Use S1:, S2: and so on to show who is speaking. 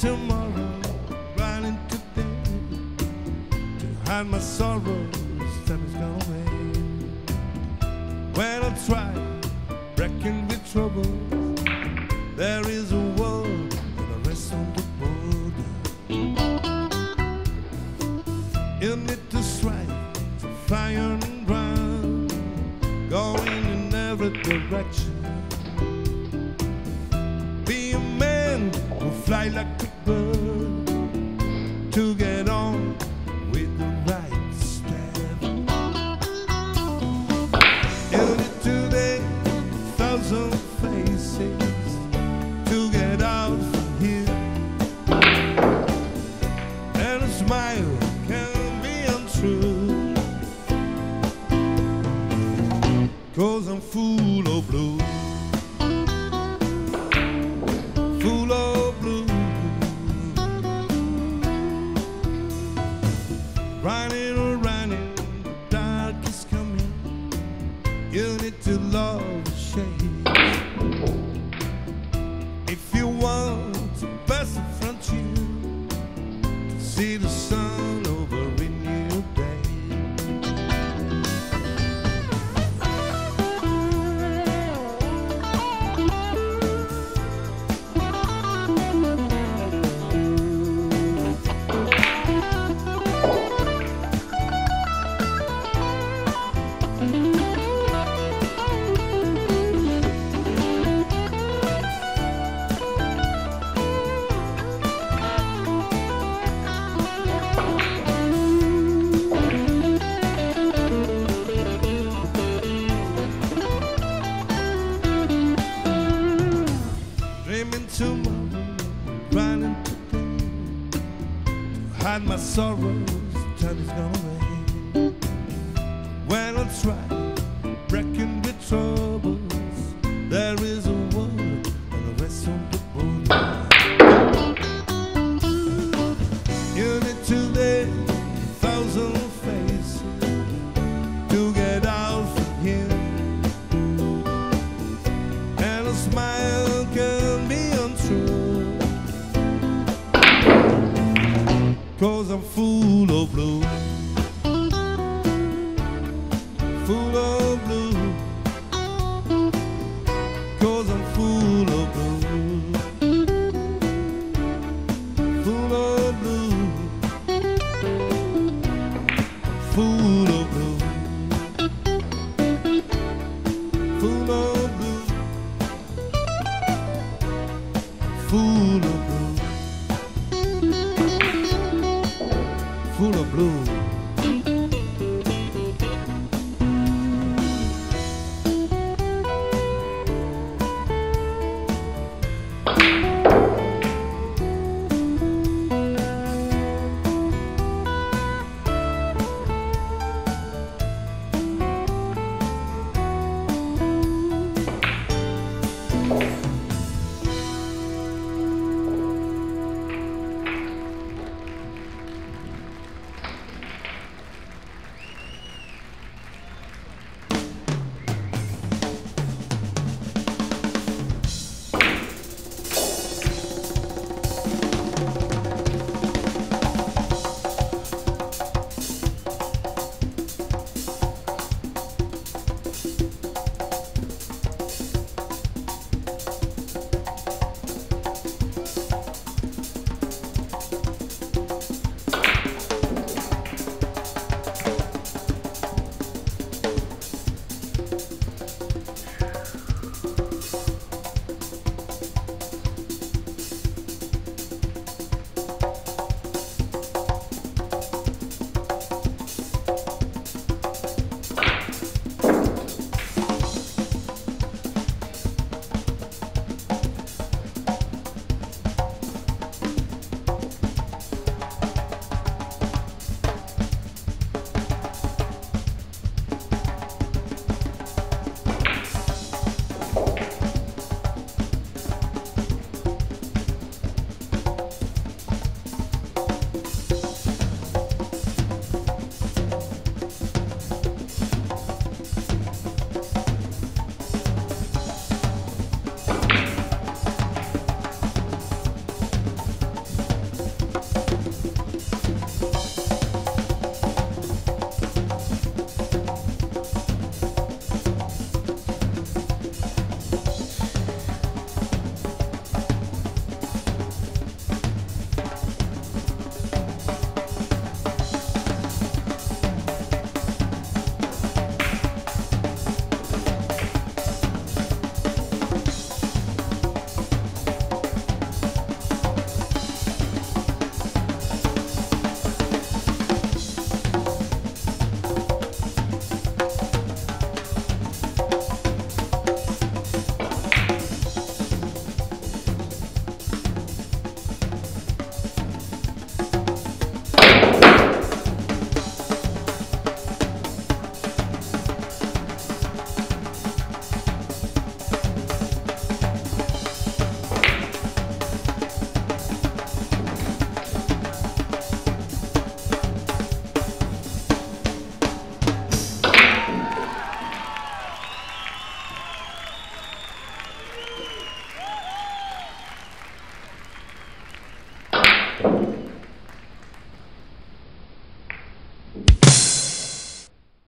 S1: tomorrow, running today to hide my sorrows. Time is gone away. When I try, reckoning with trouble, there is a world and a rest on the border. You need to strike for fire and run, going in every direction. Be a man who fly like Cause I'm full of blue. Full of blue. Running or running, the dark is coming. You need to love tomorrow, running today to hide my sorrows. Time is gone away. Well, I try, I'm full of blue.